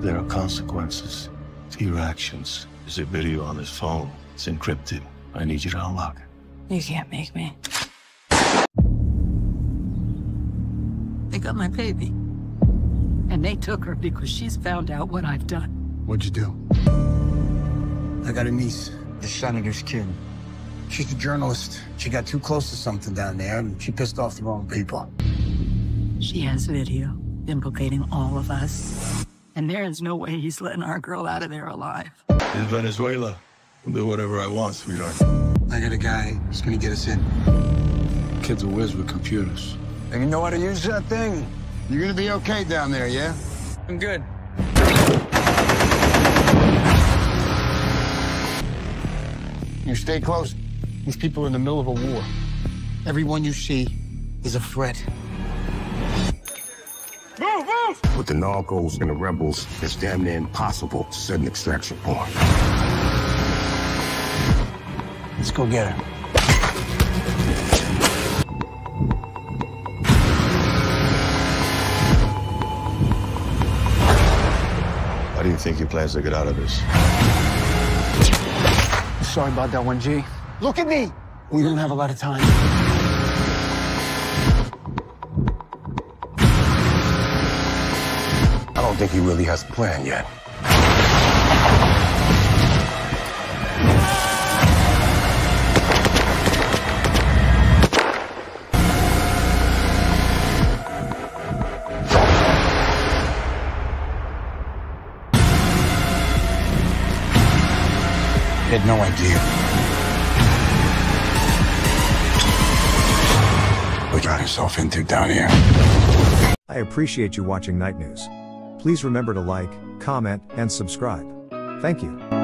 There are consequences to your actions. There's a video on his phone. It's encrypted. I need you to unlock it. You can't make me. They got my baby. And they took her because she's found out what I've done. What'd you do? I got a niece, the senator's kid. She's a journalist. She got too close to something down there, and she pissed off the wrong people. She has video implicating all of us. And there is no way he's letting our girl out of there alive. In Venezuela, I'll do whatever I want, sweetheart. I got a guy who's gonna get us in. Kid's are whiz with computers. And you know how to use that thing? You're gonna be okay down there, yeah? I'm good. You stay close. These people are in the middle of a war. Everyone you see is a threat. With the Narcos and the rebels, it's damn near impossible to set an extraction point. Let's go get her. How do you think he plans to get out of this? Sorry about that one, G. Look at me! We don't have a lot of time. Think he really has a plan yet. Had no idea. What got himself into down here. I appreciate you watching KnightNewz. Please remember to like, comment, and subscribe. Thank you.